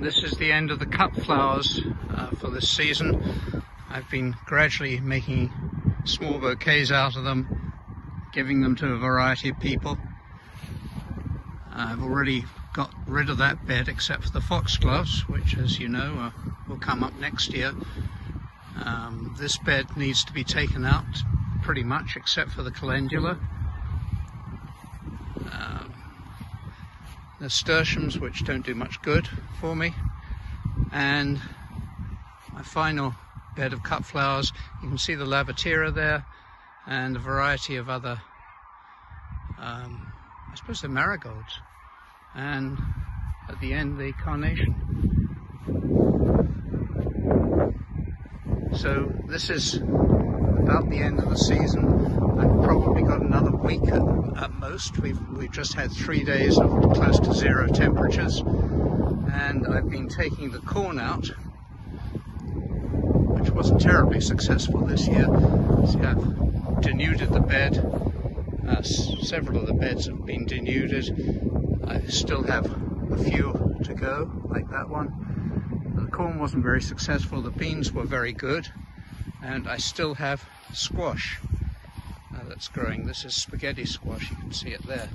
This is the end of the cut flowers uh, for this season. I've been gradually making small bouquets out of them, giving them to a variety of people. I've already got rid of that bed except for the foxgloves, which as you know uh, will come up next year. Um, this bed needs to be taken out pretty much except for the calendula. Nasturtiums which don't do much good for me. And my final bed of cut flowers you can see the lavatera there and a variety of other um, I suppose they're marigolds. And at the end the carnation. So this is about the end of the season I've probably got another week at, at most. We've, we've just had three days of close to zero temperatures and I've been taking the corn out which wasn't terribly successful this year. See I've denuded the bed. Uh, several of the beds have been denuded. I still have a few to go like that one. The corn wasn't very successful. The beans were very good and I still have squash that's growing. This is spaghetti squash, you can see it there,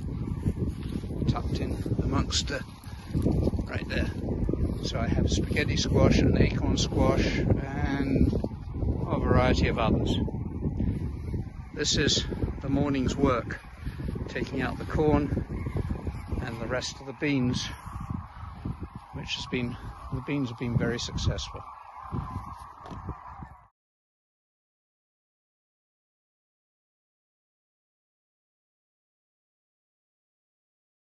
tucked in amongst the, right there. So I have spaghetti squash and acorn squash and a variety of others. This is the morning's work, taking out the corn and the rest of the beans, which has been, the beans have been very successful.